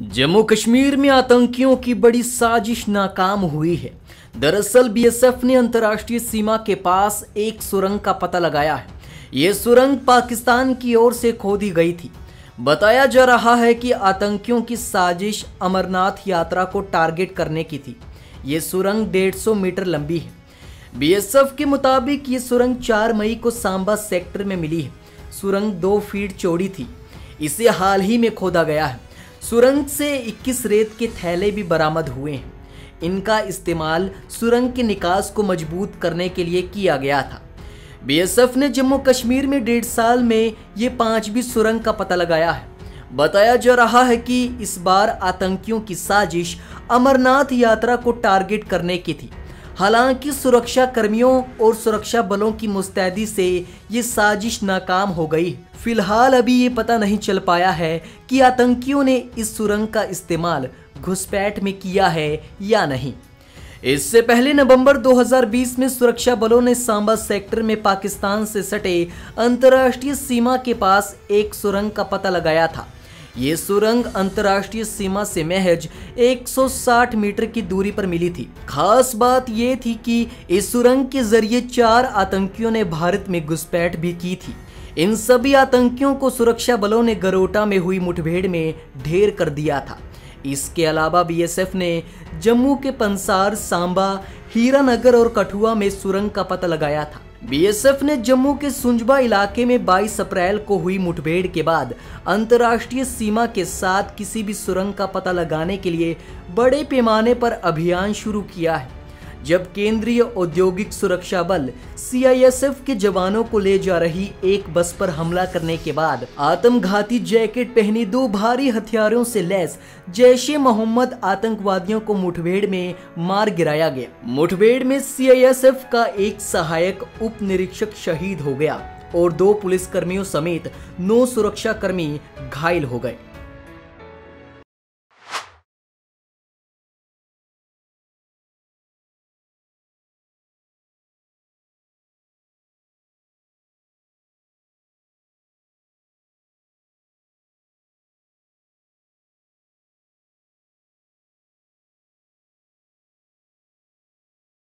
जम्मू कश्मीर में आतंकियों की बड़ी साजिश नाकाम हुई है। दरअसल बीएसएफ ने अंतर्राष्ट्रीय सीमा के पास एक सुरंग का पता लगाया है। ये सुरंग पाकिस्तान की ओर से खोदी गई थी। बताया जा रहा है कि आतंकियों की साजिश अमरनाथ यात्रा को टारगेट करने की थी। ये सुरंग 150 मीटर लंबी है। बीएसएफ के मुताबिक ये सुरंग 4 मई को सांबा सेक्टर में मिली है। सुरंग दो फीट चौड़ी थी। इसे हाल ही में खोदा गया है। सुरंग से 21 रेत के थैले भी बरामद हुए हैं। इनका इस्तेमाल सुरंग के निकास को मज़बूत करने के लिए किया गया था। बीएसएफ ने जम्मू कश्मीर में डेढ़ साल में ये पांचवी सुरंग का पता लगाया है। बताया जा रहा है कि इस बार आतंकियों की साजिश अमरनाथ यात्रा को टारगेट करने की थी। हालाँकि सुरक्षा कर्मियों और सुरक्षा बलों की मुस्तैदी से ये साजिश नाकाम हो गई। फ़िलहाल अभी ये पता नहीं चल पाया है कि आतंकियों ने इस सुरंग का इस्तेमाल घुसपैठ में किया है या नहीं। इससे पहले नवंबर 2020 में सुरक्षा बलों ने सांबा सेक्टर में पाकिस्तान से सटे अंतर्राष्ट्रीय सीमा के पास एक सुरंग का पता लगाया था। ये सुरंग अंतर्राष्ट्रीय सीमा से महज 160 मीटर की दूरी पर मिली थी। खास बात ये थी कि इस सुरंग के ज़रिए चार आतंकियों ने भारत में घुसपैठ भी की थी। इन सभी आतंकियों को सुरक्षा बलों ने गरोटा में हुई मुठभेड़ में ढेर कर दिया था। इसके अलावा बीएसएफ ने जम्मू के पंसार, सांबा, हीरानगर और कठुआ में सुरंग का पता लगाया था। बीएसएफ ने जम्मू के सुंजबा इलाके में 22 अप्रैल को हुई मुठभेड़ के बाद अंतर्राष्ट्रीय सीमा के साथ किसी भी सुरंग का पता लगाने के लिए बड़े पैमाने पर अभियान शुरू किया है। जब केंद्रीय औद्योगिक सुरक्षा बल सीआईएसएफ के जवानों को ले जा रही एक बस पर हमला करने के बाद आत्मघाती जैकेट पहनी दो भारी हथियारों से लैस जैश ए मोहम्मद आतंकवादियों को मुठभेड़ में मार गिराया गया। मुठभेड़ में सीआईएसएफ का एक सहायक उप निरीक्षक शहीद हो गया और दो पुलिस कर्मियों समेत नौ सुरक्षा कर्मी घायल हो गए।